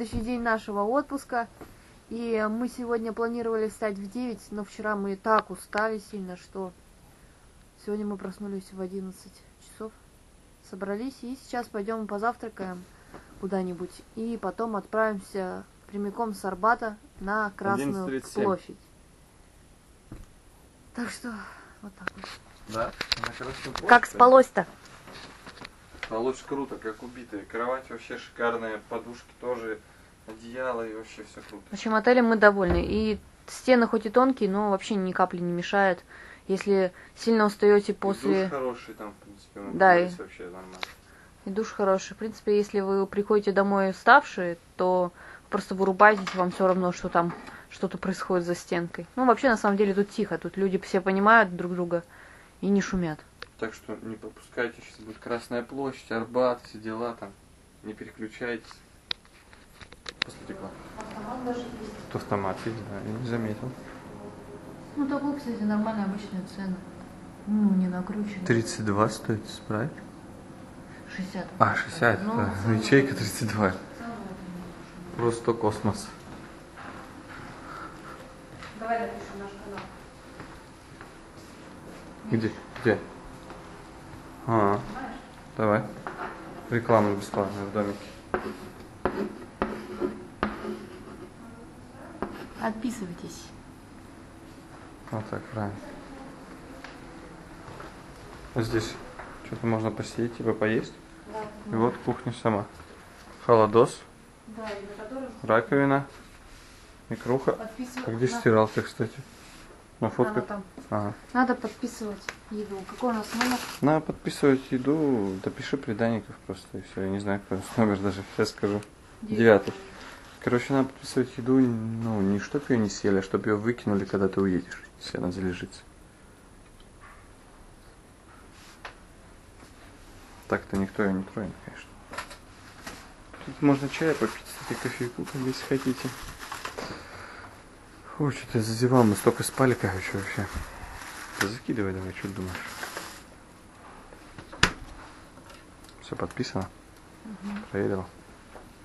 следующий день нашего отпуска. И мы сегодня планировали встать в 9, но вчера мы так устали сильно, что сегодня мы проснулись в 11 часов. Собрались и сейчас пойдем позавтракаем куда-нибудь. И потом отправимся прямиком с Арбата на Красную 11:37. площадь. Так что вот так вот. Да, на Красную Как площадь. спалось-то? Спалось круто, как убитые. Кровать вообще шикарная, подушки тоже, одеяло и вообще все круто. В общем, отелем мы довольны. И стены хоть и тонкие, но вообще ни капли не мешают. Если сильно устаете И после... душ хороший там, в принципе, мы Да, и- вообще нормально. И душ хороший. В принципе, если вы приходите домой уставшие, то просто вырубайтесь, вам все равно, что там что-то происходит за стенкой. Ну, вообще, на самом деле, тут тихо. Тут люди все понимают друг друга и не шумят. Так что не пропускайте, сейчас будет Красная площадь, Арбат, все дела там. Не переключайтесь. После рекламы. Тут автомат есть, да, я не заметил. Ну, такой, кстати, нормальная обычная цена. Ну, не накрученная. 32 стоит спрайт. 60. А, 60, Ну, да. Ну, ячейка 32. Просто космос. Давай напишем наш канал. Где? Где? А, давай. Реклама бесплатная в домике. Отписывайтесь. Вот так, правильно. Вот здесь что-то можно посидеть, типа поесть. И вот кухня сама. Холодос, Да, раковина, микруха. А где стиралка, кстати? На фотках? там. Ага. Надо подписывать еду. Какой у нас номер? Надо подписывать еду, допиши преданников просто, и все. Я не знаю, какой у нас номер даже, сейчас скажу. Девятый. Короче, надо подписывать еду, ну, не чтоб ее не съели, а чтоб ее выкинули, когда ты уедешь, если она залежится. Так-то никто ее не тронет, конечно. Тут можно чая попить, кстати, кофейку, если хотите. Ой, что-то я зазевал, мы столько спали, короче, вообще. Да закидывай давай, что думаешь? Все подписано? Проверил?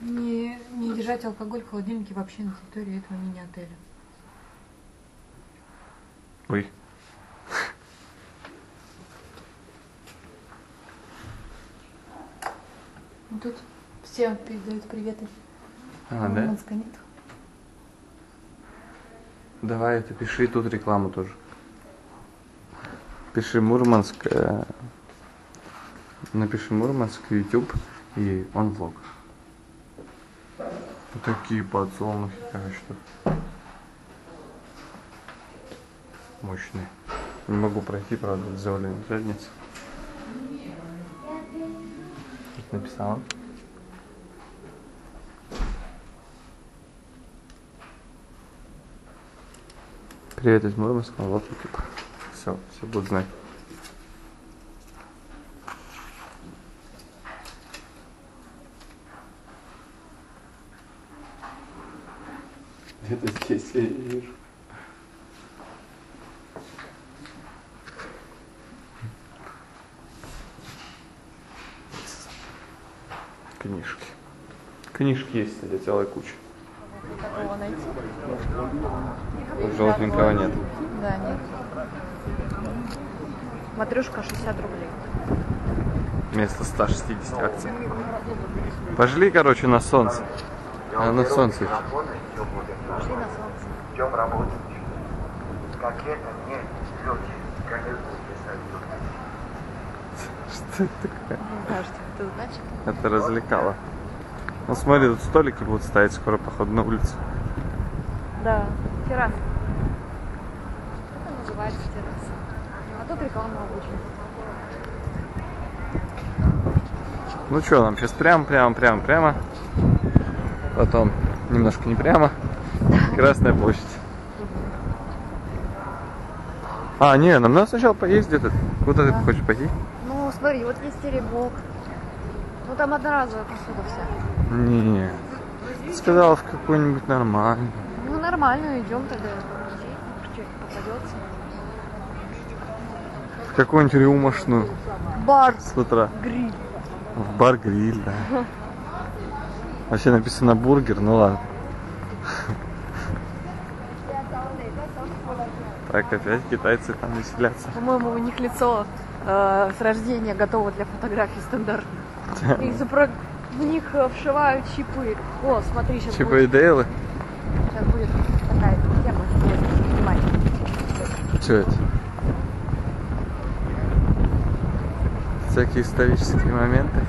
Не, не держать алкоголь в холодильнике вообще на территории этого мини-отеля. Ой. Ну, тут все передают приветы. А, да? Нет. Давай, ты пиши тут рекламу тоже. Пиши Мурманск, э, напиши Мурманск, YouTube и он влог. Вот такие подсолнухи, тут. Мощные. Не могу пройти, правда, завален задница. Тут написала. Привет из Мурманска, вот. Все, все будут знать. Где-то здесь я не вижу. Книжки. Книжки есть, кстати, целая куча. Такого найти? Желтенького нет. Да, нет. Матрешка 60 рублей. Вместо 160 акций. Пошли, короче, на солнце. А на солнце. Пошли на солнце. Идем работать. Как это не люди, как это писать Что это такое? Не знаю, что это значит. Это развлекало. Ну смотри, тут столики будут стоять скоро, походу, на улице. Да, терраса. Это называется терраса. А тут реклама обычная. Ну что, нам сейчас прямо, прямо, прямо, прямо. Потом немножко не прямо. Красная площадь. А, не, нам надо сначала поесть где-то. Куда Да. ты хочешь пойти? Ну, смотри, вот есть теремок. Ну, там одноразовая посуда вся. Не, сказал в какую-нибудь нормальную. Ну, нормально, идем тогда. Попадется. В какую-нибудь рюмошную Бар, с утра. гриль. В бар-гриль, да. Вообще написано бургер, ну ладно. Так, опять китайцы там веселятся. По-моему, у них лицо э, с рождения готово для фотографий стандартно. Их запро- В них э, вшивают чипы. О, смотри, сейчас Чипа будет, и Дейлы? сейчас будет такая тема. если снимать. Что это? Всякие исторические моменты.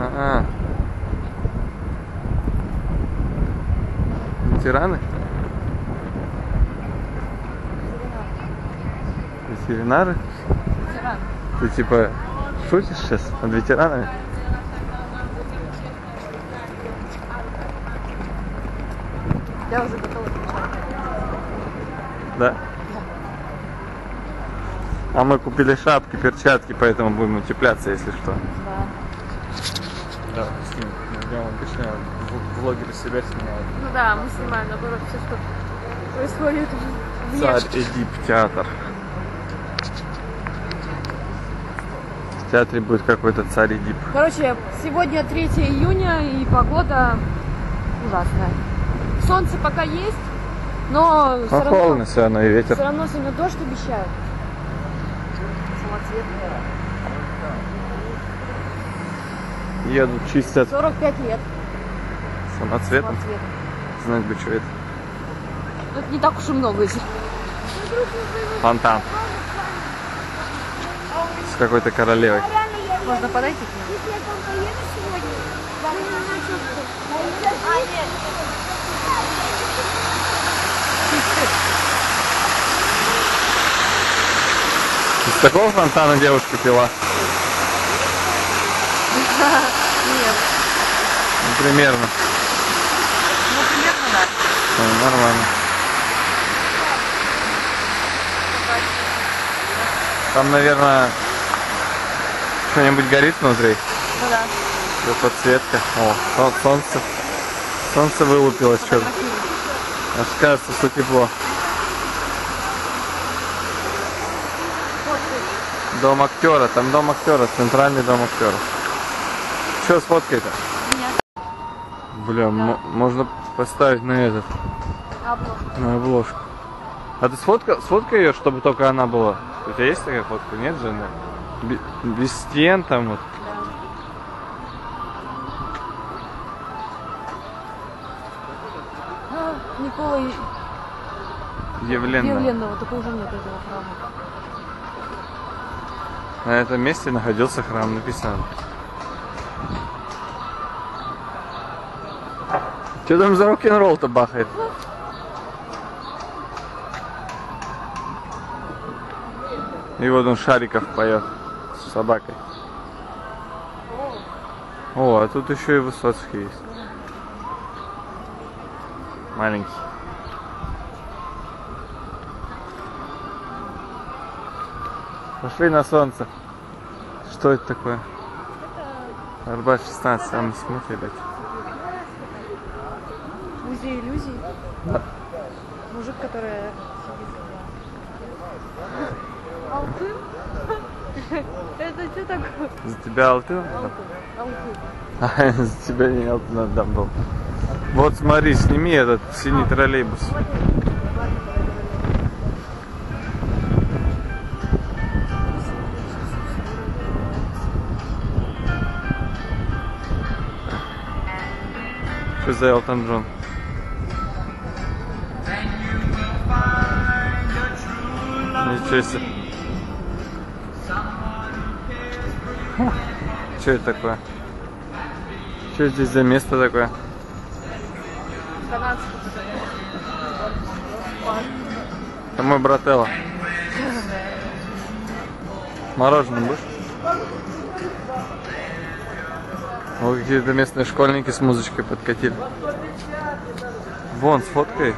Ага. Ветераны? Ветеринары? Ветеран. Ты типа шутишь сейчас над ветеранами? Я уже готова. Да. А мы купили шапки, перчатки, поэтому будем утепляться, если что. Да. Да, снимем. Я обычно влогеры себя снимают. Ну да, мы снимаем, наоборот, все, что происходит в Царь Эдип театр. В театре будет какой-то царь Эдип. Короче, сегодня 3 июня и погода ужасная. Солнце пока есть, но все Ну, равно, холодно все равно и ветер. все равно сегодня дождь обещают. Самоцветный. Едут, чистят 45 лет. Самоцветом. Самоцвет. Знать бы, что это. Это не так уж и много, если. Фонтан. С какой-то королевой. Можно подойти к нему. Если я там поеду сегодня, я на ночевку. Нет. Из такого фонтана девушка пила? Нет. Ну, примерно. Да. Ну, нормально. Там, наверное, что-нибудь горит внутри. Ну да. Да, подсветка. О, сол- солнце. Солнце вылупилось что-то. Аж кажется, что тепло. Дом актера, там дом актера, центральный дом актера. Что сфоткай-то? Меня. Бля, м- можно поставить на этот, Обложка. на обложку. А ты сфотка, сфоткай ее, чтобы только она была. У тебя есть такая фотка? Нет же? она? Бе- Без стен там вот. А, Никола Явленно. Явленного, только уже нет этого храма. На этом месте находился храм, написано. Что там за рок-н-ролл-то бахает? И вот он Шариков поет с собакой. О, а тут еще и Высоцкий есть. Маленький. Пошли на солнце. Что это такое? Арбат 16, самый смысл, блядь. Да. Мужик, который сидит Алтын? Это что такое? За тебя алтын? Алтын. А, за тебя не алтын отдам был. Вот смотри, сними этот синий троллейбус. Что за Элтон Джон? Себе. Что это такое? Что здесь за место такое? Это мой брателло. Мороженое будешь? Вот какие-то местные школьники с музычкой подкатили. Вон, сфоткай.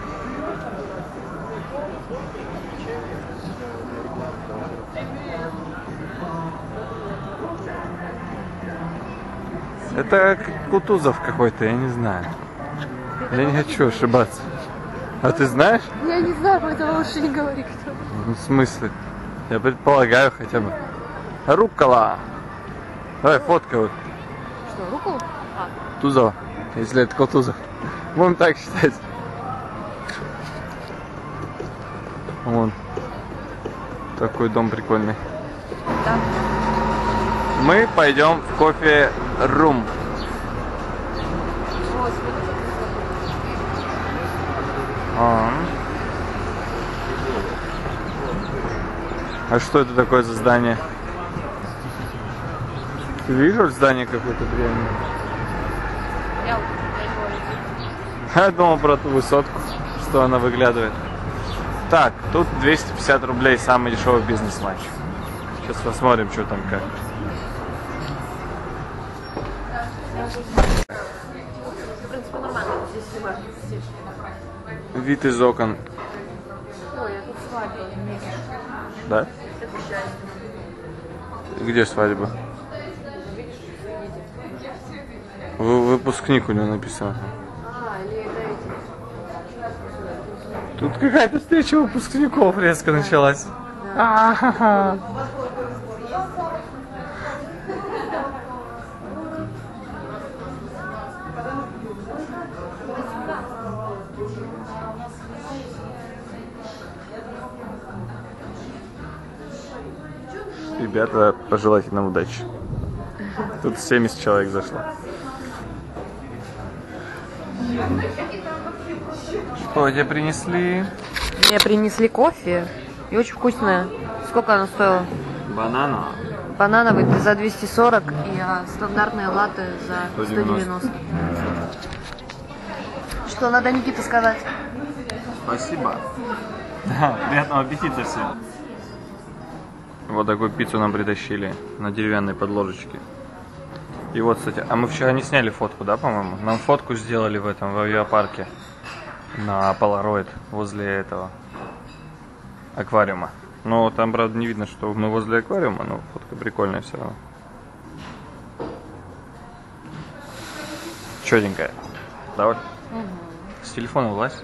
Это Кутузов какой-то, я не знаю. Я не хочу ошибаться. А ты знаешь? Я не знаю, поэтому лучше не говори, кто. Ну, в смысле? Я предполагаю хотя бы. Руккола. Давай, фотка вот. Что, руку? А, Тузова. Если это Кутузов. Будем так считать. Вон. Такой дом прикольный. да. Мы пойдем в кофе рум. Смотрите, А. А что это такое за здание? Ты видишь здание какое-то древнее? Я думал про ту высотку, что она выглядывает. Так, тут 250 рублей самый дешевый бизнес-матч. Сейчас посмотрим, что там как. В принципе, нормально здесь снимать. Здесь. Вид из окон, Ой, я тут свадьба да? Где свадьба? Вы- выпускник у него написано. А, или это эти. Тут какая-то встреча выпускников резко началась. А-ха-ха. Ребята, пожелайте нам удачи. Тут 70 человек зашло. Что тебе принесли? Мне принесли кофе. И очень вкусное. Сколько оно стоило? Банана. Банановый за 240 и а, стандартные латте за 190. 190. Что надо Никита сказать? Спасибо. приятного аппетита всем. Вот такую пиццу нам притащили на деревянной подложечке. И вот, кстати, а мы вчера не сняли фотку, да, по-моему? Нам фотку сделали в этом, в авиапарке. На Polaroid возле этого аквариума. Но там, правда, не видно, что мы возле аквариума, но фотка прикольная все равно. Четенькая. Довольно? С телефона влазь.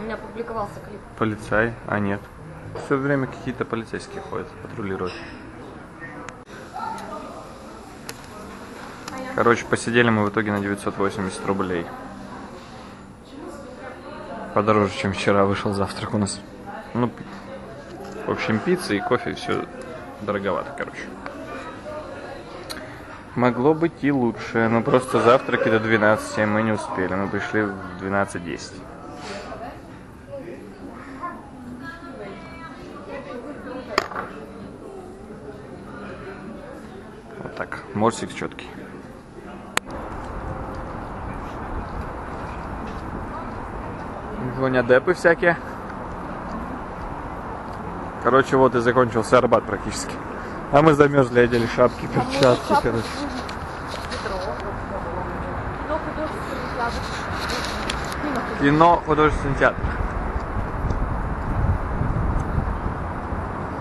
У меня публиковался клип. Полицай, а нет. Все время какие-то полицейские ходят, патрулируют. Короче, посидели мы в итоге на 980 рублей. Подороже, чем вчера вышел завтрак у нас. Ну, в общем, пицца и кофе, все дороговато, короче. Могло быть и лучше, но просто завтраки до 12 мы не успели. Мы пришли в 12.10. Вот так. Морсик четкий. Звонят депы всякие. Короче, вот и закончился Арбат практически. А мы замерзли, одели шапки, перчатки, короче. Кино художественный театр.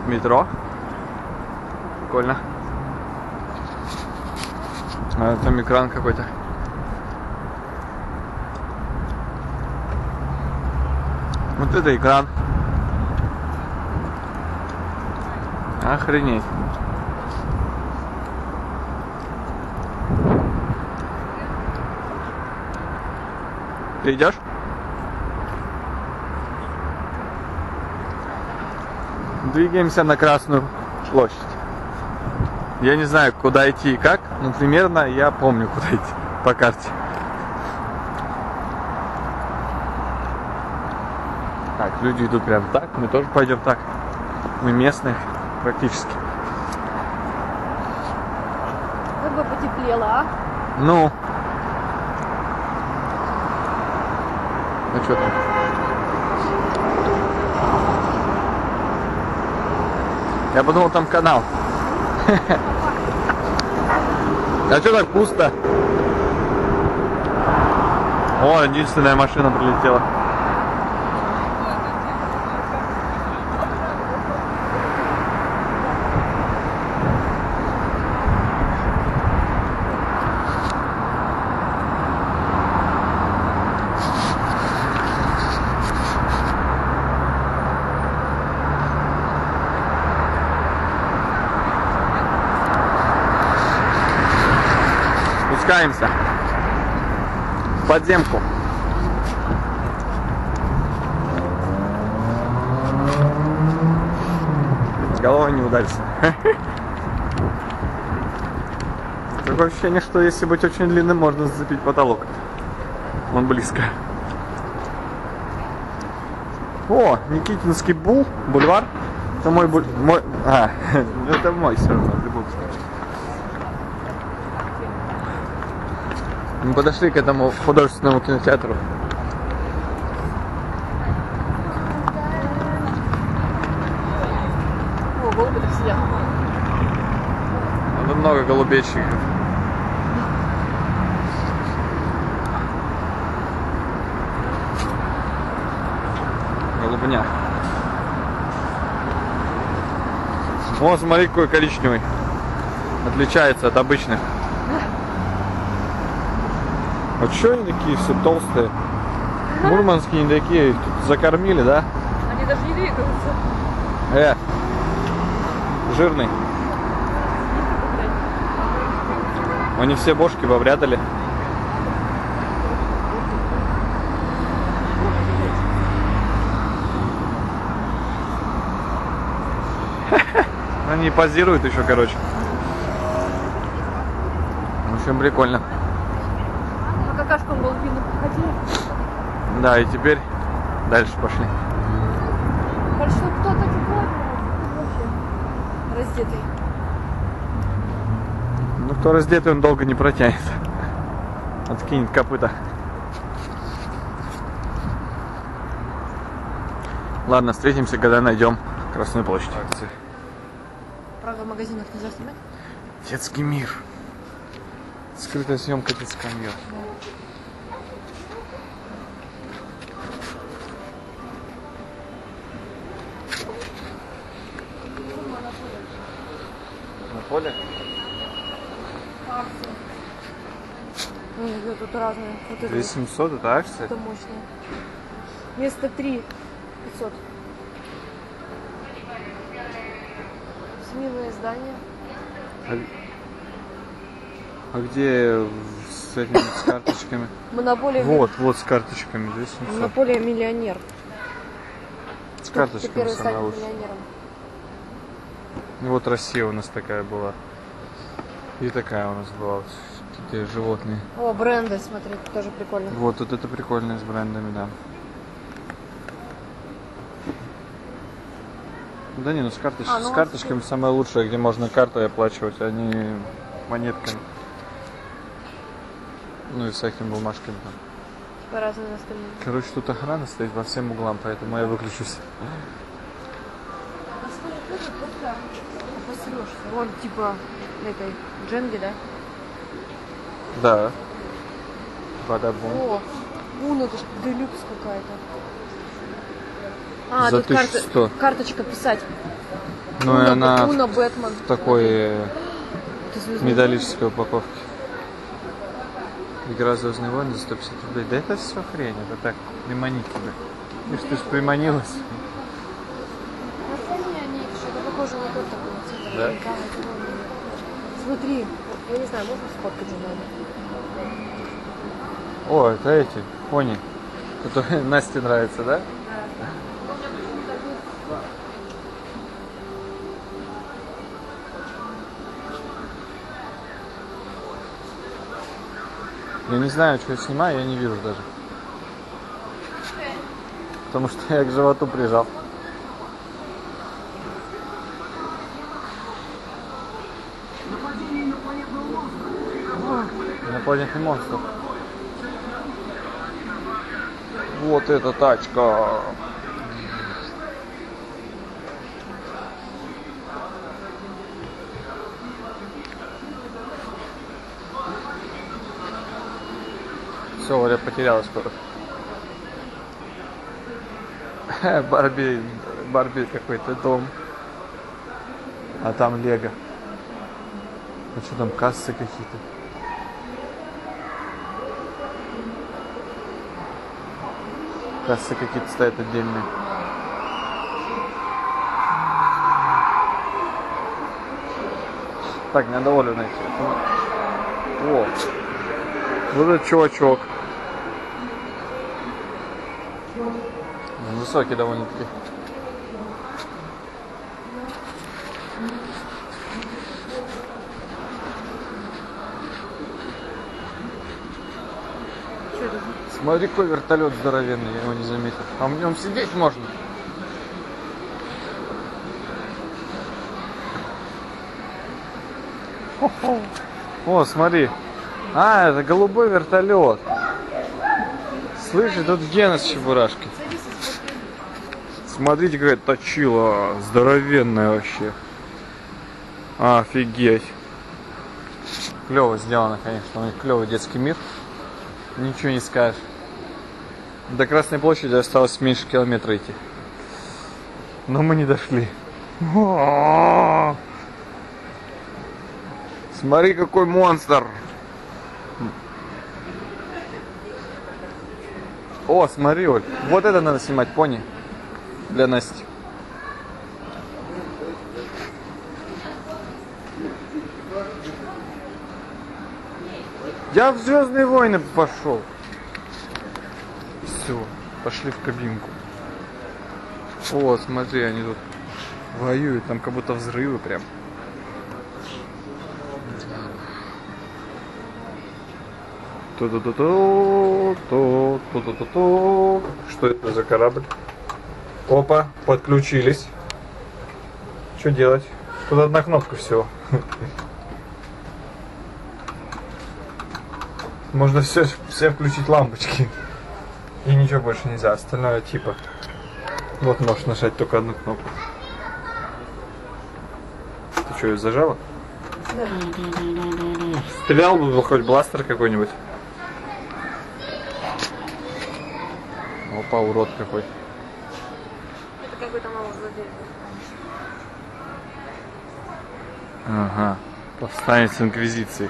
Метро. Прикольно. А там экран какой-то. Вот это экран. Охренеть. Ты идешь? Двигаемся на Красную площадь. Я не знаю, куда идти и как, но примерно я помню, куда идти по карте. Так, люди идут прям так, мы тоже пойдем так. Мы местные практически. Как бы потеплело, а? Ну. Ну что там? Я подумал, там канал. А что так пусто? О, единственная машина прилетела. Подземку. Головой не ударится. Такое ощущение, что если быть очень длинным, можно зацепить потолок. Он близко. О, Никитинский бул, бульвар. Это мой буль... мой... А, это мой все равно, в Мы подошли к этому художественному кинотеатру. О, голуби так сидят. Тут много голубечек. Голубня. О, смотри, какой коричневый. Отличается от обычных. А что они такие все толстые? Мурманские не такие, их тут закормили, да? Они даже не двигаются. Э, жирный. Они все бошки поврядали. Они позируют еще, короче. В общем, прикольно. Да, и теперь дальше пошли. Хорошо, кто-то тепло вообще раздетый. Ну, кто раздетый, он долго не протянет. Откинет копыта. Ладно, встретимся, когда найдем Красную площадь. Правда, в магазинах нельзя снимать? Детский мир. Скрытая съемка детского мира. На Тут разные. Вот это, 2700 это акция? это мощное. Место 3 500. Милое здание. А, а где с этими с карточками? Монополия, Вот, вот с карточками 2700. Монополия миллионер. С карточками лучшая. миллионером. Ну вот Россия у нас такая была. И такая у нас была. Вот Такие животные. О, бренды, смотри, тоже прикольно. Вот, вот это прикольно с брендами, да. Да не, ну с, карточ- А, ну с вот карточками самое лучшее, где можно картой оплачивать, а не монетками. Ну и всякими бумажками там. Типа разные остальные. Короче, тут охрана стоит по всем углам, поэтому я выключусь. Посрешься. Вон, типа, этой, Дженги, да? Да. Бадабум. О, Уна, это делюкс какая-то. А, За тут карта- 1100. карточка писать. Ну и она Уна в Бэтмен. такой э, металлической упаковке. Игра Звездные войны за 150 рублей. Да это все хрень, это так, приманить тебя. Видишь, ты ж приманилась. Остальные они что-то похоже на тот такой цвет. Да? Смотри, я не знаю, можно сфоткать же надо. О, это эти, пони, которые Насте нравятся, да? Я не знаю, что я снимаю, я не вижу даже. Потому что я к животу прижал. На планете монстров. Вот эта тачка. Все, Оля потерялась скоро. Барби, Барби какой-то дом. А там Лего. А что там, кассы какие-то? Кассы какие-то стоят отдельные. Так, надо Олю найти. О, Вот этот чувачок. Он высокий довольно-таки. Смотри, какой вертолет здоровенный, я его не заметил. А в нем сидеть можно. О, смотри. А, это голубой вертолет. Слышишь, тут Гена с чебурашкой. Смотрите, какая точила. Здоровенная вообще. Офигеть. Клево сделано, конечно. Клевый детский мир. Ничего не скажешь. До Красной площади осталось меньше километра идти. Но мы не дошли. Смотри, какой монстр! О, смотри, Оль. Вот это надо снимать, пони. Для Насти. Я в Звездные войны пошел. Все, пошли в кабинку. О, смотри, они тут воюют, там как будто взрывы прям. Ту-ту-ту-ту, ту-ту-ту-ту. Что это за корабль? Опа, подключились. Что делать? Тут одна кнопка всего. Можно все, все включить лампочки. И ничего больше нельзя. Остальное типа. Вот можешь нажать только одну кнопку. Ты что, ее зажала? Стрелял бы хоть бластер какой-нибудь. Опа, урод какой. Это какой-то злодей. Ага. Повстанец Инквизиции.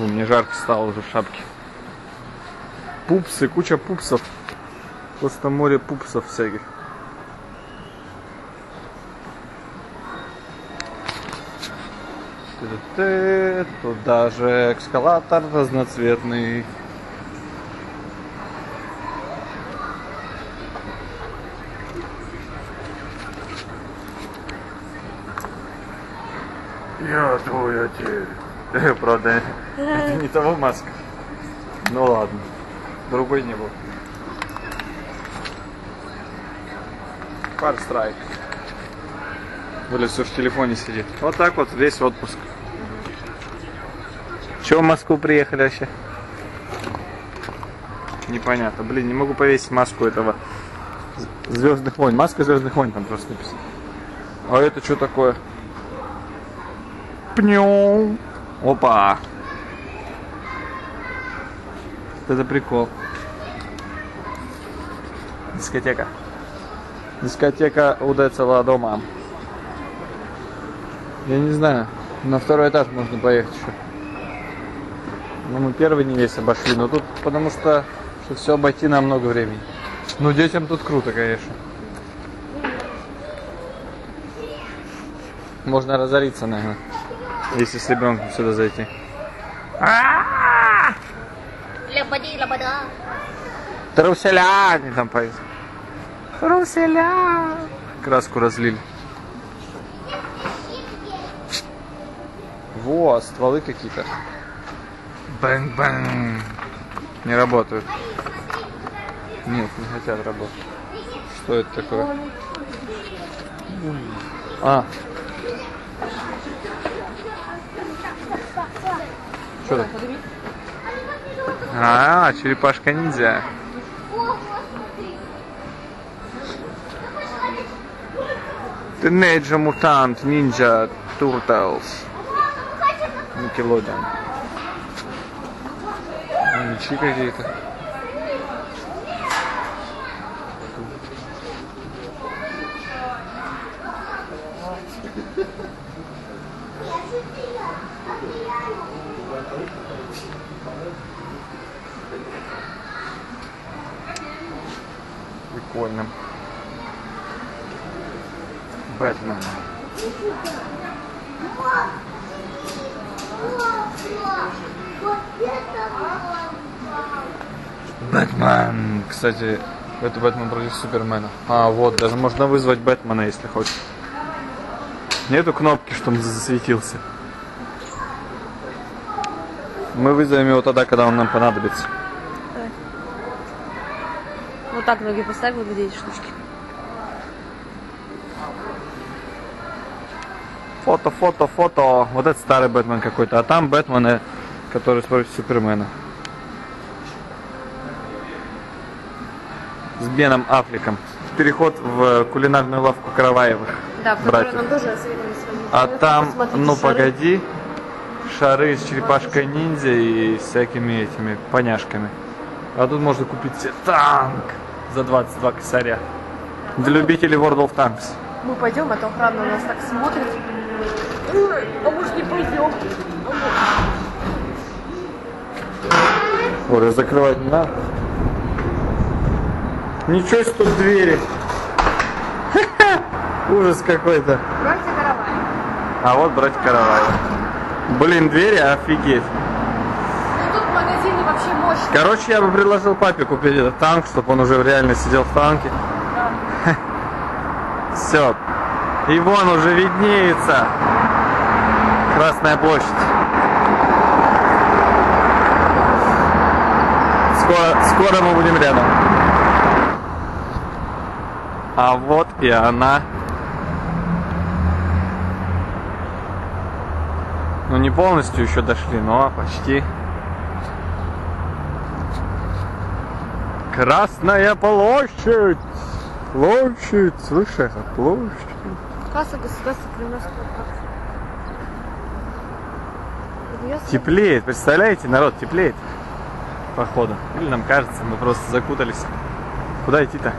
Ой, мне жарко стало уже в шапке. Пупсы, куча пупсов. Просто море пупсов всяких. Тут даже эскалатор разноцветный. Я твой отец. Э, Правда, это не того маска. Ну ладно. Другой не был. Far Strike. Оля все в телефоне сидит. Вот так вот весь отпуск. Чего в Москву приехали вообще? Непонятно. Блин, не могу повесить маску этого Звездных войн. Маска Звездных войн там просто написано. А это что такое? Пню. Опа. Это прикол. Дискотека. Дискотека Удецела дома. Я не знаю. На второй этаж можно поехать еще. Ну, мы первый не весь обошли, но тут потому что, что все обойти нам много времени. Ну, детям тут круто, конечно. Можно разориться, наверное, если с ребенком сюда зайти. Лабади, лабада. Труселя, они там поют. Труселя. Краску разлили. Во, стволы какие-то. Bang-bang. Не работают. Нет, не хотят работать. Что это такое? А. Что это? А, черепашка ниндзя. Teenage Mutant Ninja Turtles. А, Мечи какие-то. Прикольно. Бэтмен. Вот это Бэтмен. Кстати, это Бэтмен против Супермена. А, вот, даже можно вызвать Бэтмена, если хочешь. Нету кнопки, чтобы он засветился. Мы вызовем его тогда, когда он нам понадобится. Вот так ноги поставь, вот где эти штучки. Фото, фото, фото. Вот это старый Бэтмен какой-то. А там Бэтмены, который против Супермена. Беном Аффлеком. Переход в кулинарную лавку Караваевых. Да, в Братьев. которой нам тоже. А там, ну шары. погоди, шары с черепашкой ниндзя и всякими этими поняшками. А тут можно купить себе танк за 22 косаря. Для любителей World of Tanks. Мы пойдем, а то охрана на нас так смотрит. А может не пойдем? Ой, закрывать не надо. Ничего себе тут двери. Ужас какой-то. Братья Каравай. А вот братья Караваева. Блин, двери офигеть. Ну тут магазины вообще мощные. Короче, я бы предложил папе купить этот танк, чтобы он уже реально сидел в танке. Все. И вон уже виднеется Красная площадь. Скоро, скоро мы будем рядом. А вот и она. Ну не полностью еще дошли, но почти. Красная площадь! Площадь! Слышь, это площадь. Касса государства Кремлевского с- Теплеет, представляете, народ, теплеет. Походу. Или нам кажется, мы просто закутались. Куда идти-то?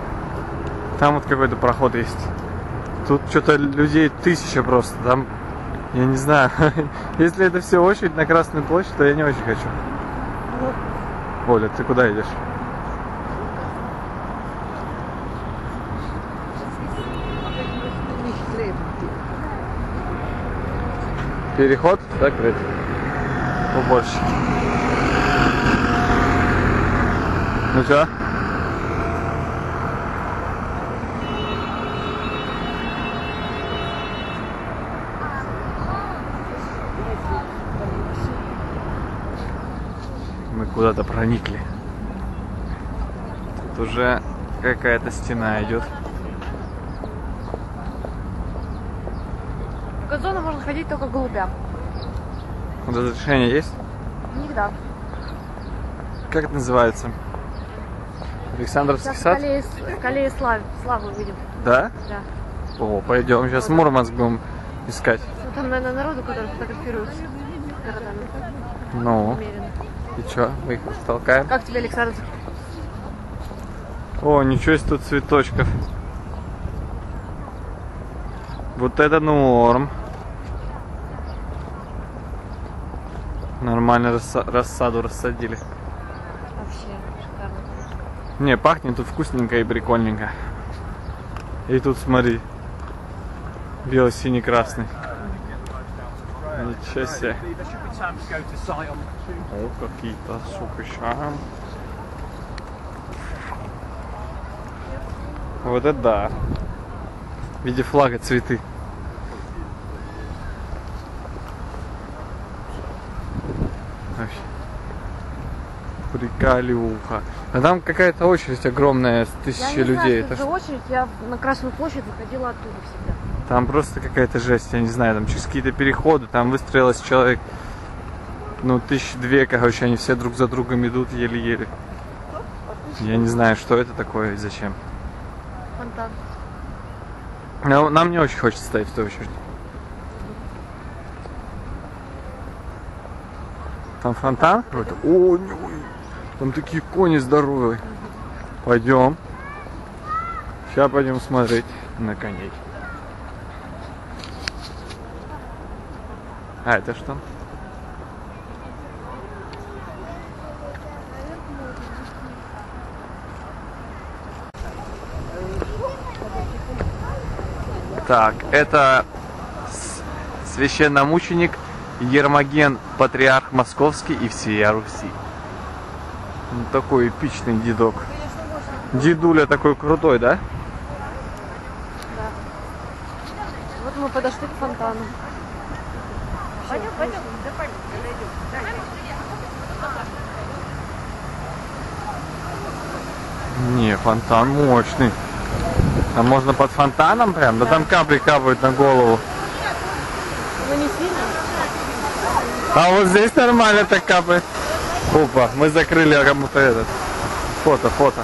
Там вот какой-то проход есть. Тут что-то людей тысяча просто. Там, я не знаю, если это все очередь на Красную площадь, то я не очень хочу. Оля, ты куда идешь? Переход закрыт. Уборщик. Ну что? Куда-то проникли. Тут уже какая-то стена идет. В газоны можно ходить только голубям. Разрешение есть? Никогда. Как это называется? Александровский Сейчас сад? В Калее Славы, Славу увидим. Да? Да. О, пойдем. Сейчас Мурманск будем искать. Ну там, наверное, народу, который фотографируется. Ну. И что? Мы их толкаем. Как тебе, Александр? О, ничего себе тут цветочков. Вот это норм. Нормально расса- рассаду рассадили. Вообще шикарно. Не, пахнет тут вкусненько и прикольненько. И тут смотри. Бело-синий-красный. Ничего себе. О, какие-то, сука, ща. Вот это да. В виде флага цветы. Вообще. Приколюха. А там какая-то очередь огромная с тысячи я не людей. знаю, Это за очередь. Я на Красную площадь выходила оттуда всегда. Там просто какая-то жесть, я не знаю, там через какие-то переходы, там выстроилось человек, ну, тысяч две, короче, они все друг за другом идут еле-еле. Я не знаю, что это такое и зачем. Фонтан. Но нам не очень хочется стоять в той очереди. Там фонтан какой-то? О, ой, там такие кони здоровые. Пойдем. Сейчас пойдем смотреть на коней. А, это что? Так, это священномученик Ермоген, патриарх московский и всея Руси. Ну, такой эпичный дедок. Дедуля такой крутой, да? Вот мы подошли к фонтану. Пойдем, пойдем. Не, фонтан мощный. А можно под фонтаном прям? Да там капли капают на голову. Ну не сильно. А вот здесь нормально так капает. Опа, мы закрыли кому-то этот. Фото, фото.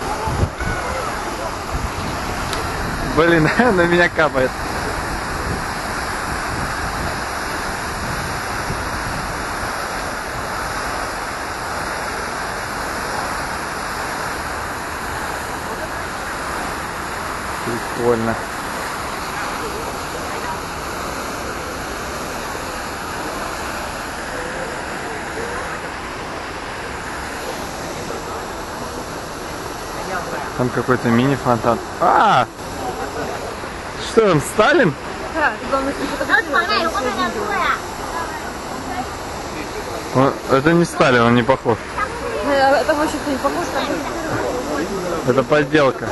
Блин, на меня капает. Прикольно. Там какой-то мини-фонтан. А! Что он, Сталин? Да, главное. Он- это не Сталин, он не похож. Там вообще не похож, там Это подделка.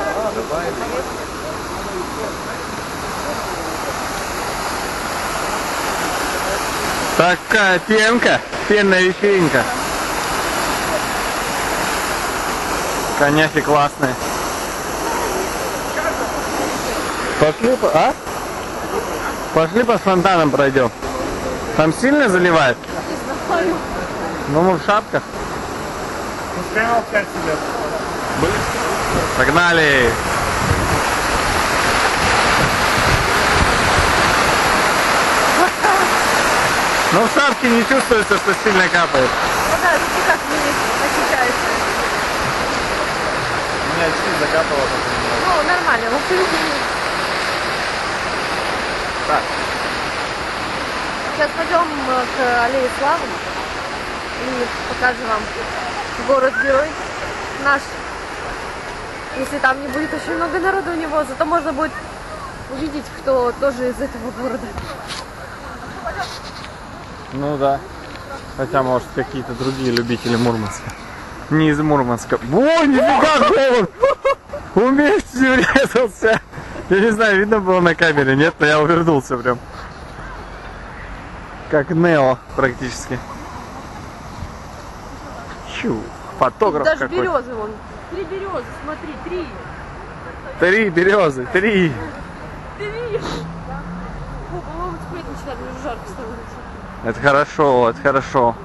Такая пенка, пенная вечеринка. Коняхи классные. Пошли по... А? Пошли по фонтанам пройдем. Там сильно заливает? Ну мы в шапках. Погнали! Но в шапке не чувствуется, что сильно капает. Ну да, ты как не ощущаешься. У меня чуть закапало Ну, нормально, в абсолютно Так. Сейчас пойдем э, к Аллее Славы и покажем вам город-герой наш. Если там не будет очень много народу у него, зато можно будет увидеть, кто тоже из этого города. Ну да. Хотя, может, какие-то другие любители Мурманска. Не из Мурманска. О, нифига, голубь! Вместе врезался. Я не знаю, видно было на камере, нет, но я увернулся прям. Как Нео практически. Чу, фотограф Даже какой. березы вон. Три березы, смотри, три. Три березы, три. Три. О, по-моему, теперь начинает уже жарко становится. Это хорошо, это хорошо.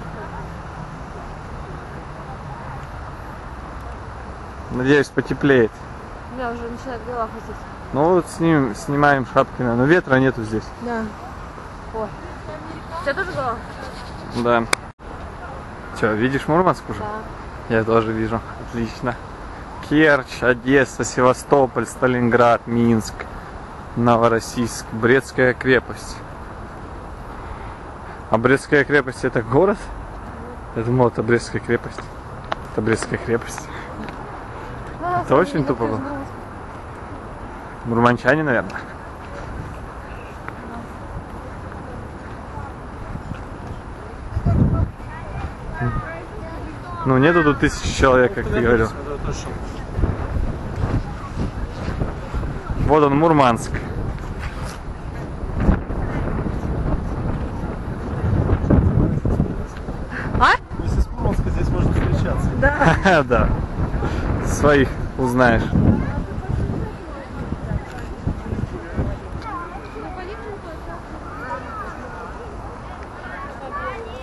Надеюсь, потеплеет. У меня уже начинает голова хватить. Ну вот снимем, снимаем шапки, но ветра нету здесь. Да. Ой. У тебя тоже голова? Да. Че, видишь Мурманск уже? Да. Я тоже вижу. Отлично. Керчь, Одесса, Севастополь, Сталинград, Минск, Новороссийск, Брестская крепость. А Брестская крепость это город? Я думал, это Брестская крепость. Это Брестская крепость. А, Это очень тупо было. Мурманчане, наверное. Ну, нету тут тысячи человек, как ты говорил. Вот он, Мурманск. Если с Мурманска здесь можно встречаться. Да. Своих узнаешь.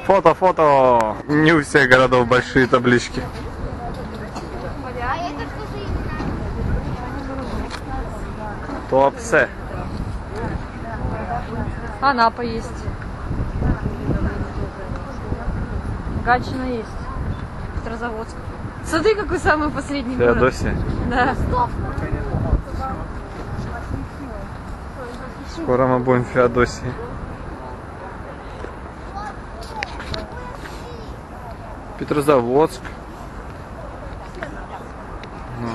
Фото, фото. Не у всех городов большие таблички. Туапсе. Анапа есть. Гатчина есть. Петрозаводск. Смотри, какой самый последний город. Феодосия. Да. Скоро мы будем в Феодосии. Петрозаводск. Ну?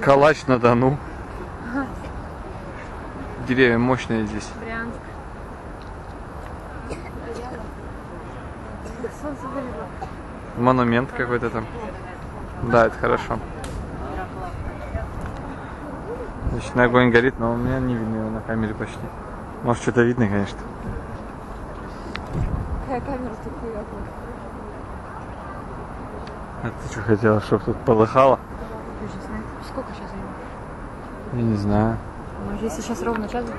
Калач на Дону. Деревья мощные здесь. Монумент какой-то там. Да, это хорошо. Ночной огонь горит, но у меня не видно его на камере почти. Может, что-то видно, конечно. Какая камера такая? А ты что хотела, чтобы тут полыхало? Сколько сейчас? Я не знаю. Может, если сейчас ровно час будет,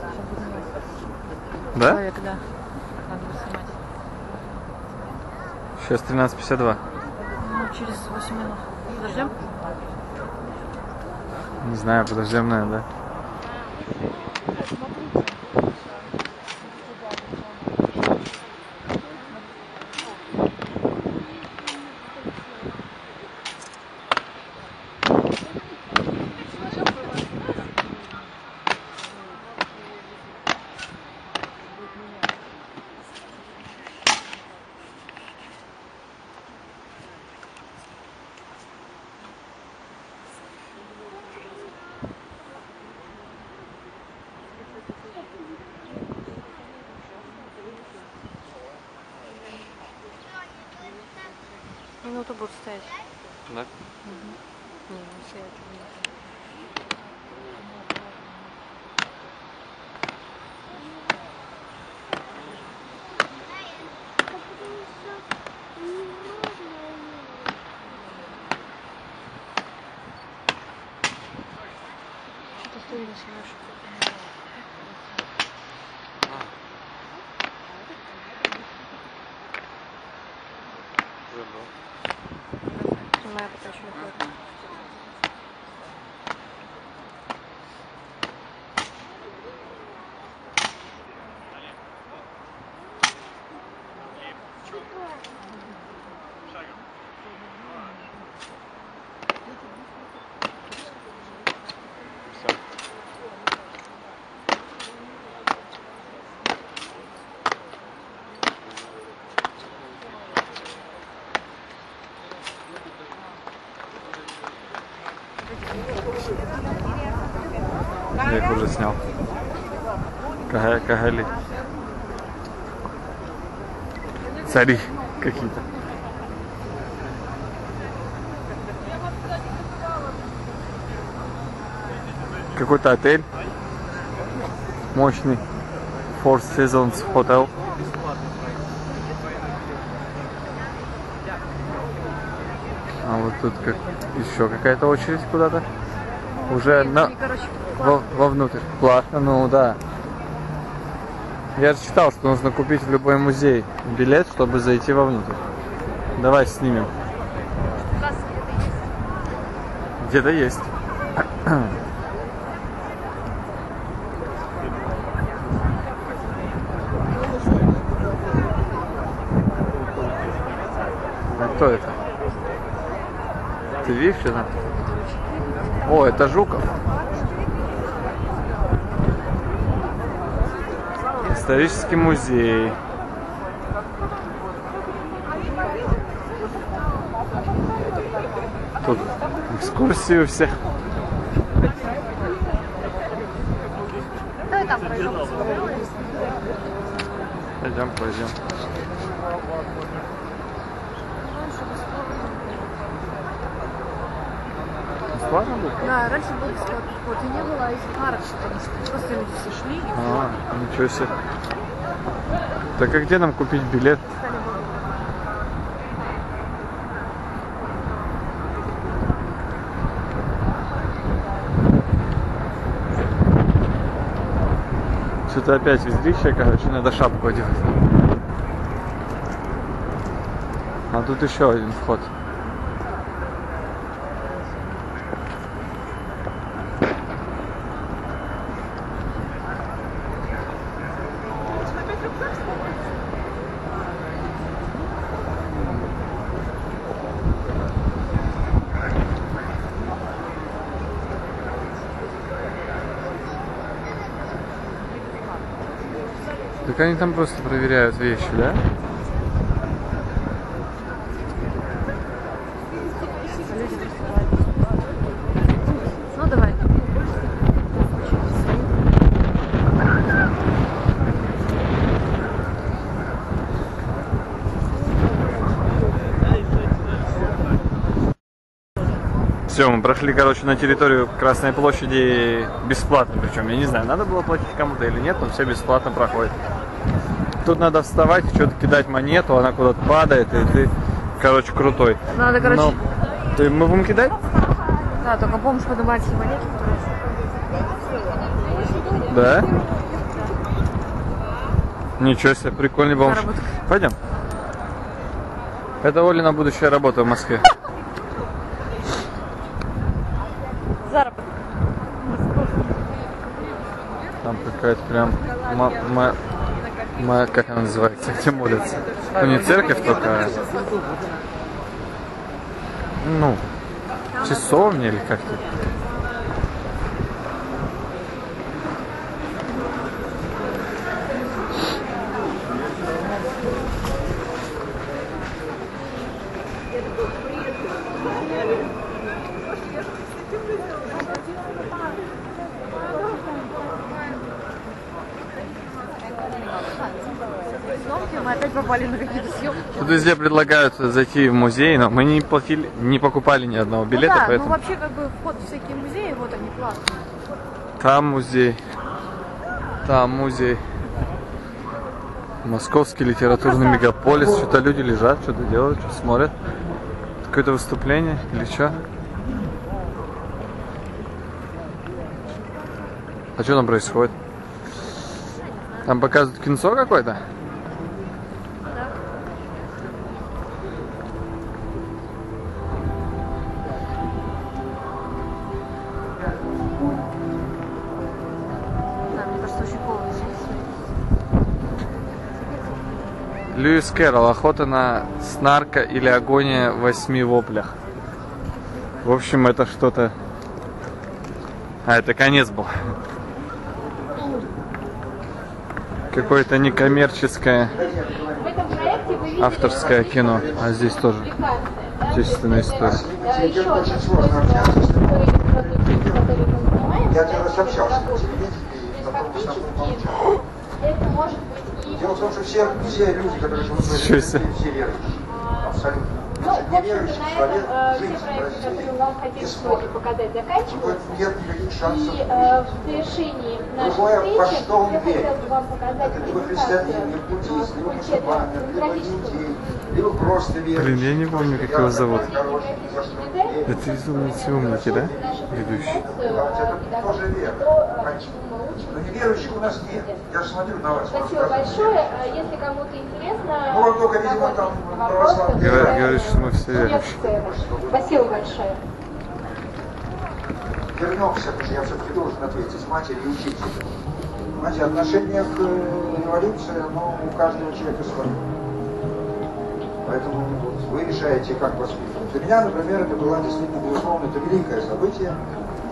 сейчас будет Да? человек, да. Надо будет снимать. Сейчас 13.52. Ну, через 8 минут. Подождем? Не знаю, подождем, наверное, да? Минуту будут стоять. Да. Не, не стоять. Что ты стоишь, снимаешь? Снимаю, пока еще не ходит. Я их уже снял. Кага- Кагали. Цари какие-то. Какой-то отель. Мощный. Four Seasons Hotel. А вот тут как еще какая-то очередь куда-то. Уже на, И, короче, во, вовнутрь. Платно, ну да. Я же читал, что нужно купить в любой музей билет, чтобы зайти вовнутрь. Давай снимем. Где-то есть. А кто это? Видишь что-то? О, это Жуков. Исторический музей. Тут экскурсии у всех. Пойдем, пойдем. Бесплатно Да, раньше был вход, и не было этих арочек, потому что просто люди все шли и А, ничего себе. Так а где нам купить билет? Что-то опять вездрища, короче, надо шапку одевать. А тут еще один вход. Так они там просто проверяют вещи, да? Ну давай. Все, мы прошли, короче, на территорию Красной площади бесплатно, причем, я не знаю, надо было платить кому-то или нет, но все бесплатно проходит. Тут надо вставать, что-то кидать монету, она куда-то падает, и ты, короче, крутой. Надо, короче, Но ты, мы будем кидать? да, только помнишь поднимать все монетки. Да. Ничего себе, прикольный бомж. Заработок. Пойдем. Это Олина будущая работа в Москве. Заработок. Там какая-то прям как она называется, где молятся. Ну не церковь только, а, ну, часовня или как-то. Съемки, мы опять попали на какие-то везде предлагают зайти в музей, но мы не платили, не покупали ни одного билета, ну да, поэтому ну вообще как бы вход в всякие музеи, вот они платные. там музей, там музей. Московский литературный мегаполис. Что-то люди лежат, что-то делают, что смотрят. Какое-то выступление или что? А что там происходит? Там показывают кинцо какое-то? Льюис Кэрролл. Охота на снарка или агония в восьми воплях. В общем, это что-то... А, это конец был. Какое-то некоммерческое авторское кино. А здесь тоже отечественная история. Э, Еще очень сложно общаться с людьми, которые мы занимаемся. Я один раз общался. То есть фактически это может быть и... Дело в том, что все, все люди, которые живут в этой все верующие. Абсолютно. Ну, в Значит, общем-то, на этом э, все в проекты, которые вам хотели сегодня показать, заканчиваются. нет никаких шансов. И э, в завершении нашей Другое, встречи я хотела бы вам показать Это либо христианин, либо буддист, либо мусульманин, либо иудей, либо просто верующий. Блин, я не помню, как его зовут. Это из умницы умники, да? Ведущий. Это тоже вера. Но неверующих у нас нет. Я же смотрю на вас. Спасибо большое. Э, Если кому-то интересно, Ну, вот только, видимо, там вопросы, православные. Говорят, что мы все верующие. Спасибо большое. Вернемся, потому что я все-таки должен ответить матери и учителю. Знаете, отношение к э, революции, оно у каждого человека свое. Поэтому вот вы решаете, как воспитывать. Для меня, например, это было действительно, безусловно, это великое событие.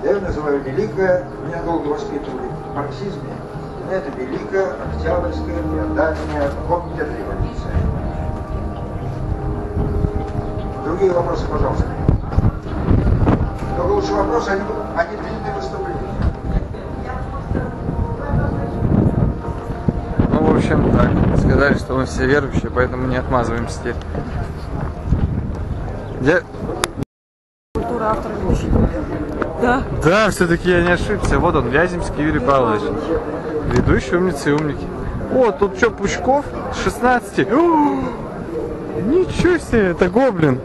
Я его называю великое, меня долго воспитывали в марксизме. Для меня это великое октябрьское преодоление контрреволюции. Другие вопросы, пожалуйста. Только лучше вопросы, они, они длинные выступления. Ну, в общем, так. Сказали, что мы все верующие, поэтому не отмазываемся теперь. Я... Культура автора. Да. Да, все-таки я не ошибся. Вот он, Вяземский Юрий Павлович. Ведущий умницы и умники. О, тут что, Пучков? 16. О, ничего себе, это гоблин.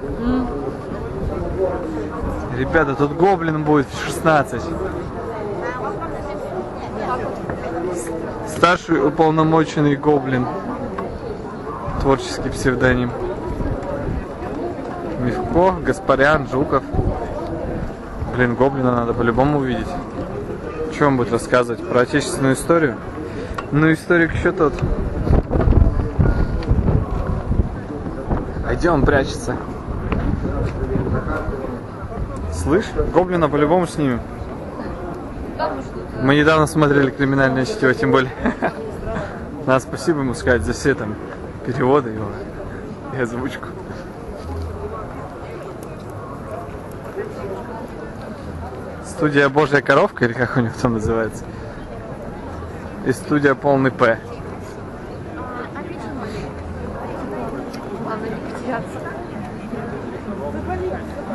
Ребята, тут гоблин будет в 16. Старший уполномоченный гоблин. Творческий псевдоним. Мивко, Гаспарян, Жуков. Блин, гоблина надо по-любому увидеть. Что он будет рассказывать? Про отечественную историю? Ну, историк еще тот. А где он прячется? Слышь, гоблина по-любому снимем. Мы недавно смотрели криминальное чтиво, тем более. Надо спасибо ему сказать за все там переводы его и озвучку. Студия Божья коровка, или как у него там называется? И студия полный П.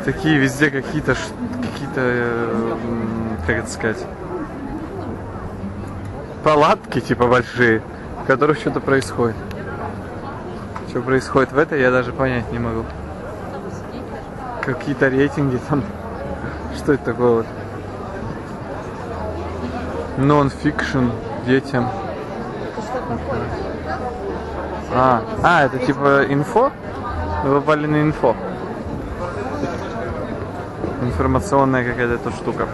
Такие везде какие-то какие-то, э, как это сказать, палатки типа большие, в которых что-то происходит. Что происходит в этой, я даже понять не могу. Какие-то рейтинги там. Что это такое вот? Non-fiction детям. А, а, это типа инфо? Вы попали на инфо. Информационная какая-то эта штука.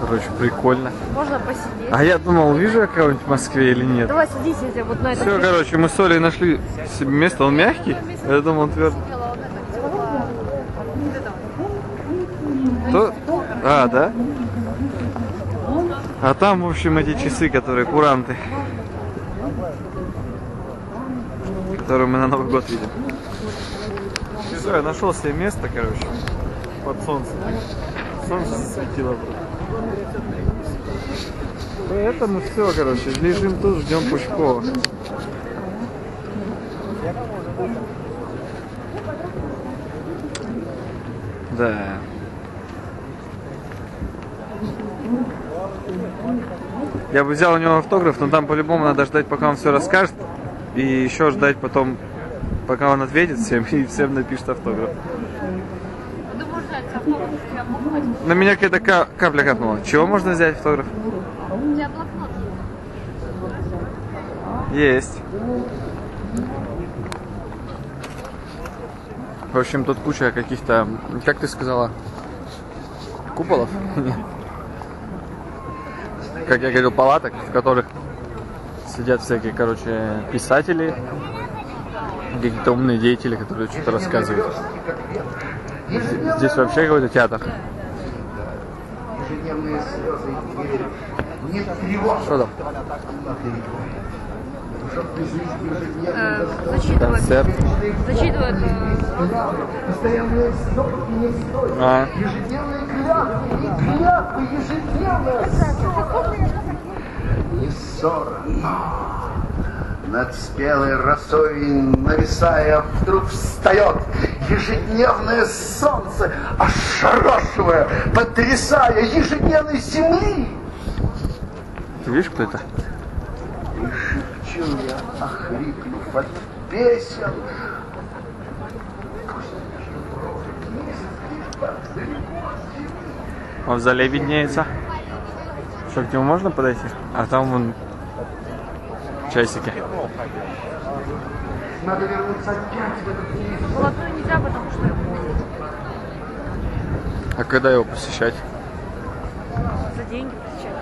Короче, прикольно. Можно посидеть. А я думал, вижу я кого-нибудь в Москве или нет. Давай садись, я вот на это. Все, короче, мы с Олей нашли себе место. Он мягкий? Я думал, он твердый. То... А, да? А там, в общем, эти часы, которые куранты. Которые мы на Новый год видим. Все, я нашел себе место, короче, под солнцем. Солнце засветило. Поэтому все, короче, лежим тут, ждем Пучкова. Да. Я бы взял у него автограф, но там по-любому надо ждать, пока он все расскажет. И еще ждать потом, пока он ответит всем и всем напишет автограф. На меня какая-то ка- капля капнула. Чего можно взять автограф? У тебя блокнот. Есть. В общем, тут куча каких-то, как ты сказала, куполов? Нет. Как я говорил, палаток, в которых сидят всякие, короче, писатели, какие-то умные деятели, которые что-то рассказывают. Здесь вообще какой-то театр. Что там? Э, достойна. зачитывает. Концерт. Зачитывает. э. А, Ежедневные клятвы и клятвы, ежедневная ссора. Не ссора, но над спелой росой нависая вдруг встает ежедневное солнце, ошарашивая, потрясая ежедневной земли. ты видишь, кто это? И шепчу я, охрипнув от песен, Он в зале виднеется. Что, к нему можно подойти? А там вон часики. надо вернуться опять в этот мир. Блокнот нельзя, потому что А когда его посещать? за деньги сейчас.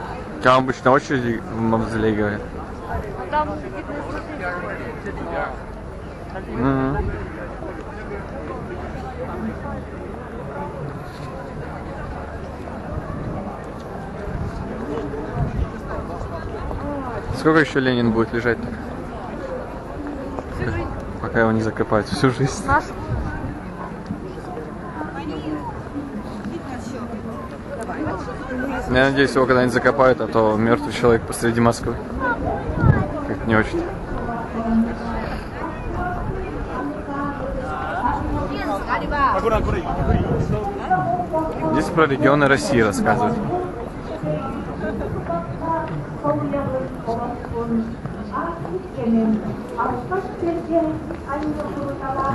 Там обычно очереди в мавзолей говорят. А там фитнес Мгм. Сколько еще Ленин будет лежать так? Всю жизнь. Пока его не закопают всю жизнь. Наш. Я надеюсь, его когда-нибудь закопают, а то мертвый человек посреди Москвы. Как не очень. Здесь про регионы России рассказывают.